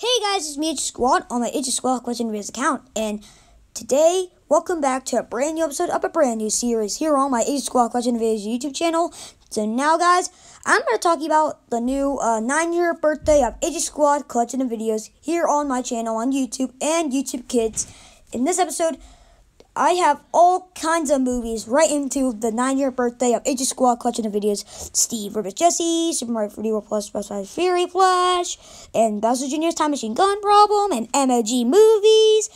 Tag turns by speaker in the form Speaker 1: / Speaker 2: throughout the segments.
Speaker 1: Hey guys, it's me, Itchy Squad, on my Itchy Squad Question Videos account, and today, welcome back to a brand new episode of a brand new series here on my Itchy Squad Question Videos YouTube channel. So now, guys, I'm going to talk about the new uh, nine-year birthday of Itchy Squad Collection Videos here on my channel on YouTube and YouTube Kids. In this episode, I have all kinds of movies right into the nine-year birthday of Itchy Squad collection of videos. Steve vs. Jesse, Super Mario 3D World Plus Plus Fury Flash, and Bowser Jr.'s Time Machine Gun Problem, and MLG movies,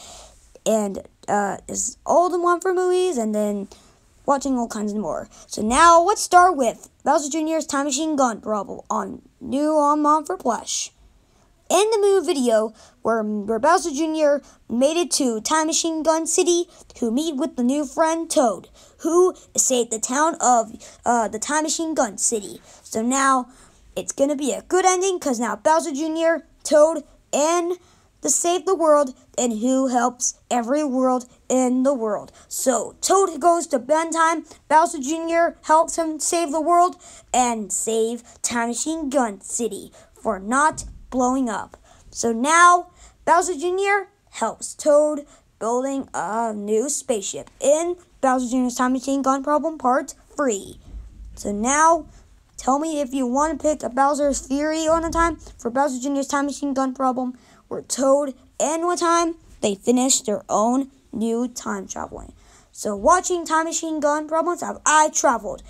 Speaker 1: and uh, is all the one for movies, and then watching all kinds of more. So now let's start with Bowser Jr.'s Time Machine Gun Problem on new on Mom for Plush. In the movie video, where, where Bowser Jr. made it to Time Machine Gun City to meet with the new friend Toad, who saved the town of uh, the Time Machine Gun City. So now it's gonna be a good ending because now Bowser Jr., Toad, and the Save the World, and who helps every world in the world. So Toad goes to Time, Bowser Jr. helps him save the world, and save Time Machine Gun City for not blowing up. So now Bowser Jr. helps Toad building a new spaceship in Bowser Jr.'s Time Machine Gun Problem Part 3. So now tell me if you want to pick a Bowser's Fury on a time for Bowser Jr.'s Time Machine Gun Problem where Toad and time they finish their own new time traveling. So watching Time Machine Gun Problems I traveled.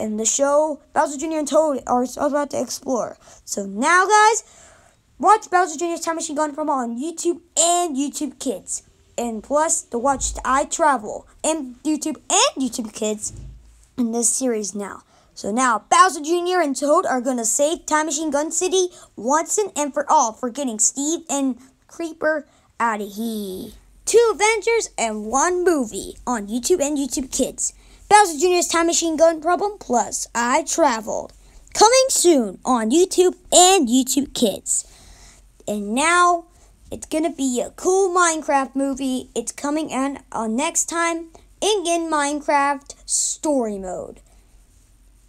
Speaker 1: In the show, Bowser Jr. and Toad are about to explore. So now guys, Watch Bowser Jr.'s Time Machine Gun from on YouTube and YouTube Kids. And plus, to watch I Travel and YouTube and YouTube Kids in this series now. So now, Bowser Jr. and Toad are going to save Time Machine Gun City once and for all for getting Steve and Creeper out of here. Two adventures and one movie on YouTube and YouTube Kids. Bowser Jr.'s Time Machine Gun Problem plus I Traveled. Coming soon on YouTube and YouTube Kids. And now it's gonna be a cool Minecraft movie. It's coming on uh, next time in, in Minecraft story mode.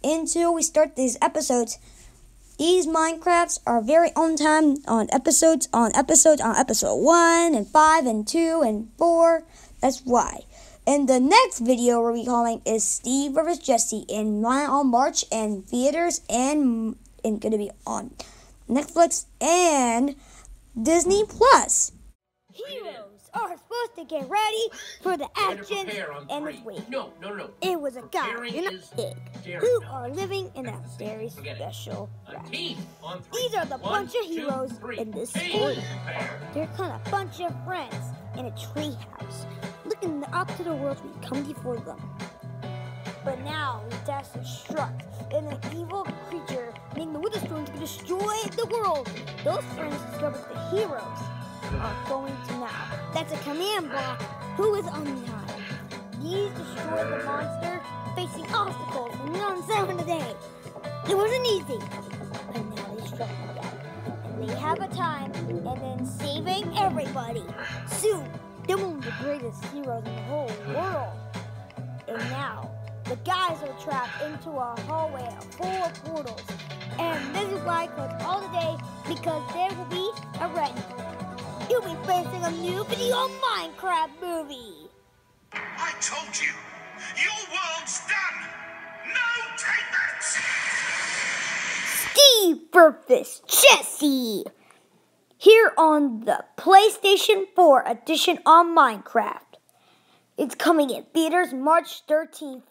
Speaker 1: Until we start these episodes, these Minecrafts are very on time on episodes, on episodes, on episode 1 and 5 and 2 and 4. That's why. And the next video we'll be calling is Steve vs. Jesse in on March and theaters and, and gonna be on Netflix and Disney Plus.
Speaker 2: Heroes are supposed to get ready for the action and the wait.
Speaker 3: No, no, no.
Speaker 2: It was a guy and a pig who are living in a very special rest. These are the bunch of heroes in this story. They're kind of bunch of friends in a treehouse, looking up to the world we come before them. But now death is struck, and an evil creature named the Wither Storm to destroy the world. Those friends discover the heroes are going to now. That's a command block. Who is Omni-Hive? These destroy the monster, facing obstacles none seven a day. It wasn't easy, but now they strike again. And they have a time, and then saving everybody. Soon, they're one of the greatest heroes in the whole world. And now, the guys are trapped into a hallway full of portals. And this is why I click all day because there will be a red. You'll be facing a new video Minecraft movie.
Speaker 4: I told you, your world's done. No takebacks.
Speaker 2: Steve versus Jesse. Here on the PlayStation 4 edition on Minecraft. It's coming in theaters March 13th.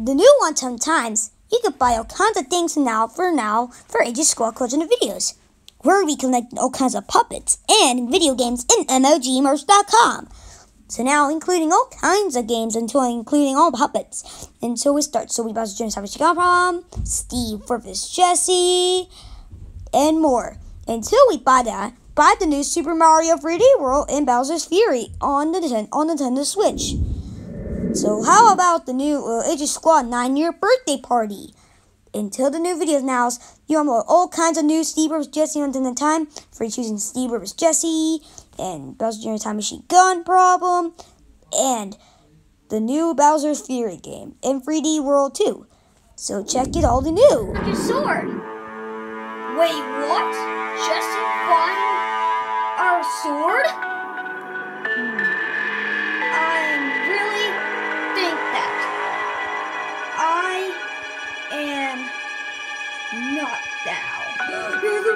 Speaker 5: The new one times, you can buy all kinds of things now for now for AJ's Squad Legend videos, where we collect all kinds of puppets and video games in MLGmerch.com. So now including all kinds of games until including all puppets. Until we start. So we Bowser Jr. Savage Prom, Steve vs. Jesse, and more. Until we buy that, buy the new Super Mario 3D World and Bowser's Fury on the on the Nintendo Switch. So how about the new uh, AJ's Squad 9-year birthday party? Until the new videos now, you unlock all kinds of new Steve vs. Jesse on the time for choosing Steve vs. Jesse and Bowser Jr. Time Machine Gun Problem and the new Bowser's Fury game in 3D World 2. So check it all the new.
Speaker 1: Your sword. Wait, what? Jesse find our sword?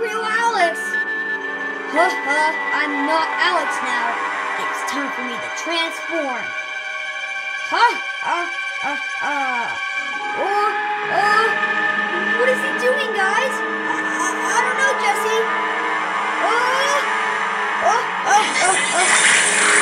Speaker 1: Real Alex! Ha ha, I'm not Alex now. It's time for me to transform. Ha ha ha ha. Oh, oh. What is he doing, guys? I, I, I don't know, Jesse. Oh, oh, oh, oh, oh.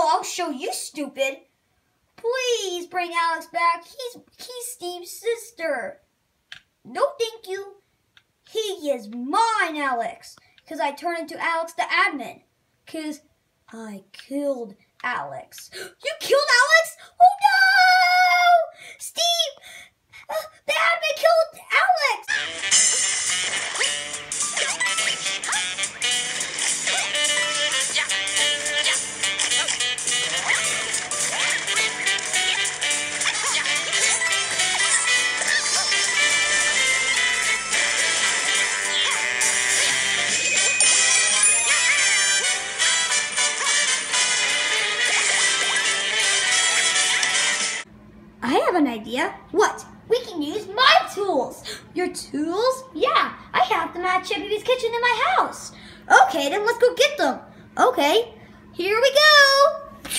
Speaker 1: Oh, show you, stupid. Please bring Alex back. He's he's Steve's sister. No, thank you. He is mine, Alex. Because I turned into Alex the admin. Because I killed Alex. You killed Alex? Oh no! An idea. What? We can use my tools. Your tools? Yeah, I have them at Chippy's kitchen in my house. Okay, then let's go get them. Okay, here we go.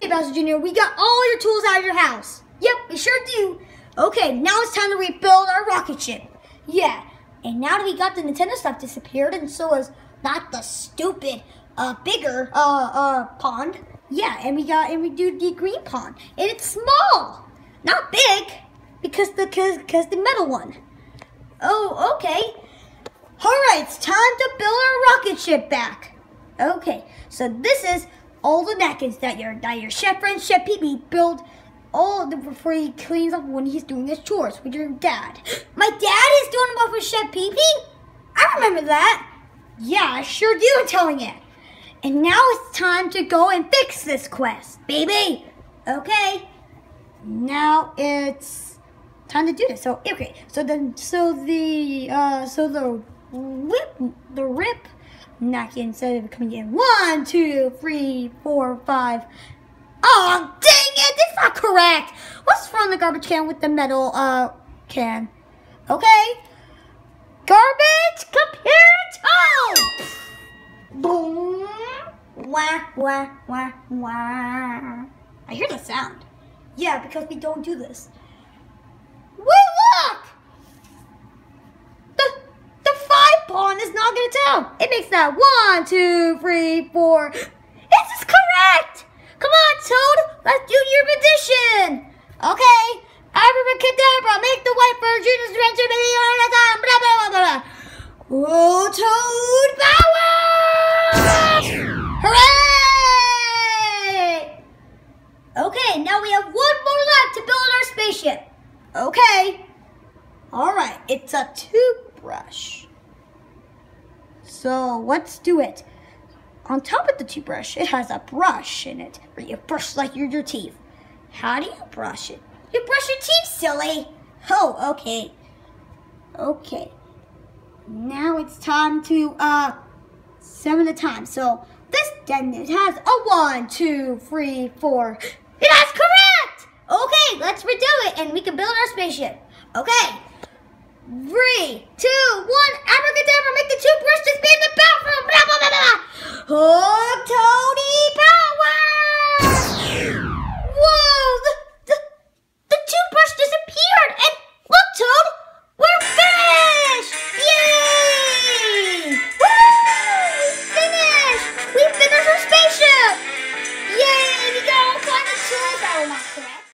Speaker 1: Hey, Bowser Jr., we got all your tools out of your house. Yep, we sure do. Okay, now it's time to rebuild our rocket ship. Yeah, and now that we got the Nintendo stuff disappeared, and so is not the stupid, uh, bigger, uh, uh, pond. Yeah, and we got, and we do the green pond, and it's small. Not big, because the cause, cause the metal one. Oh, okay. All right, it's time to build our rocket ship back. Okay, so this is all the napkins that your that your chef friend Chef Pee built all the before he cleans up when he's doing his chores with your dad. My dad is doing them up with Chef Pee I remember that. Yeah, I sure do. I'm telling it. And now it's time to go and fix this quest, baby. Okay now it's time to do this. So okay, so then so the uh so the whip the rip napkin instead of coming in one, two, three, four, five. Oh dang it, that's not correct. Let's wrong the garbage can with the metal uh can. Okay. Garbage computer Boom wah wah wah wah. I hear the sound. Yeah, because we don't do this. Wait, look! The, the five pawn is not going to tell. It makes that one, two, three, four. This is correct! Come on, Toad, let's do your addition. Okay, abracadabra, make the white bird Judas adventure, blah, blah, blah, blah. Oh, Toad power! Hooray! Okay, now we have one more left to build our spaceship. Okay. All right, it's a toothbrush. So let's do it.
Speaker 5: on top of the toothbrush, it has a brush in it where you brush like your, your teeth. How do you brush it?
Speaker 1: You brush your teeth, silly. Oh, okay. Okay. Now it's time to, uh, seven at a time. So this then has a one, two, three, four. It has correct! Okay, let's redo it and we can build our spaceship. Okay. Three, two, one, abracadabra, make the